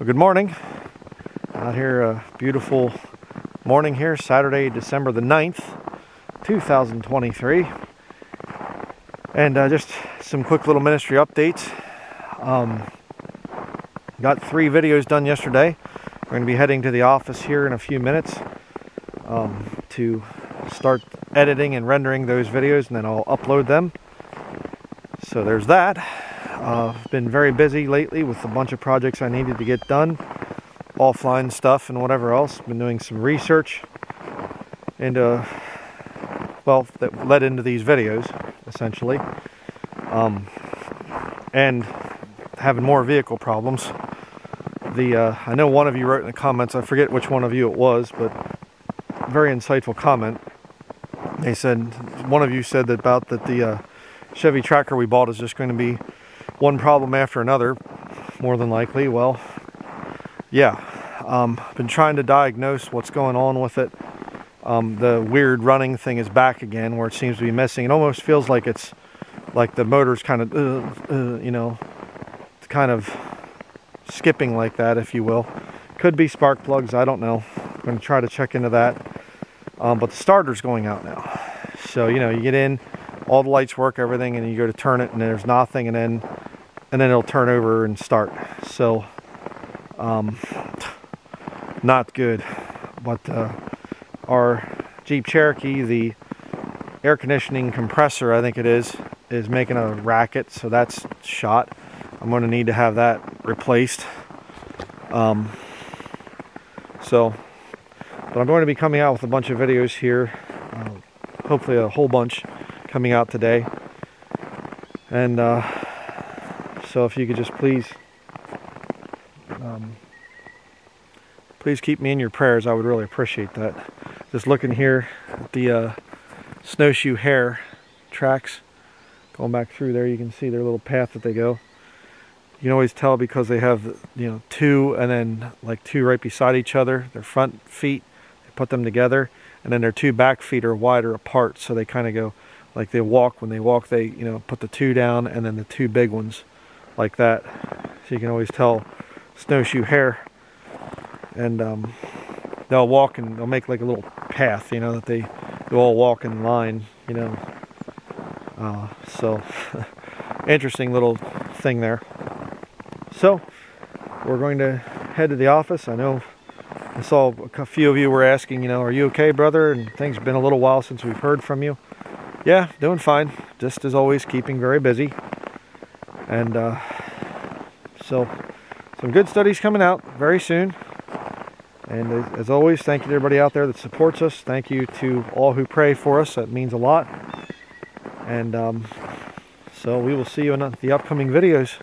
Well, good morning. Out here, a beautiful morning here, Saturday, December the 9th, 2023. And uh, just some quick little ministry updates. Um, got three videos done yesterday. We're going to be heading to the office here in a few minutes um, to start editing and rendering those videos, and then I'll upload them. So there's that. Uh, I've been very busy lately with a bunch of projects I needed to get done, offline stuff and whatever else. Been doing some research into, well, that led into these videos, essentially. Um, and having more vehicle problems. The uh, I know one of you wrote in the comments, I forget which one of you it was, but very insightful comment. They said, one of you said that about that the uh, Chevy Tracker we bought is just going to be one problem after another, more than likely. Well, yeah, um, been trying to diagnose what's going on with it. Um, the weird running thing is back again, where it seems to be missing. It almost feels like it's like the motor's kind of, uh, uh, you know, kind of skipping like that, if you will. Could be spark plugs. I don't know. I'm to try to check into that. Um, but the starter's going out now. So you know, you get in, all the lights work, everything, and you go to turn it, and there's nothing, and then and then it'll turn over and start. So, um, not good. But uh, our Jeep Cherokee, the air conditioning compressor, I think it is, is making a racket. So that's shot. I'm going to need to have that replaced. Um, so, but I'm going to be coming out with a bunch of videos here. Uh, hopefully, a whole bunch coming out today. And uh, so if you could just please, um, please keep me in your prayers, I would really appreciate that. Just looking here at the uh, snowshoe hare tracks going back through there, you can see their little path that they go. You can always tell because they have, you know, two and then like two right beside each other. Their front feet, they put them together, and then their two back feet are wider apart, so they kind of go like they walk. When they walk, they, you know, put the two down and then the two big ones like that. So you can always tell snowshoe hare. And um, they'll walk and they'll make like a little path, you know, that they, they all walk in line, you know. Uh, so, interesting little thing there. So, we're going to head to the office. I know I saw a few of you were asking, you know, are you okay, brother? And things have been a little while since we've heard from you. Yeah, doing fine. Just as always, keeping very busy. And uh, so, some good studies coming out very soon. And as always, thank you to everybody out there that supports us. Thank you to all who pray for us. That means a lot. And um, so we will see you in the upcoming videos.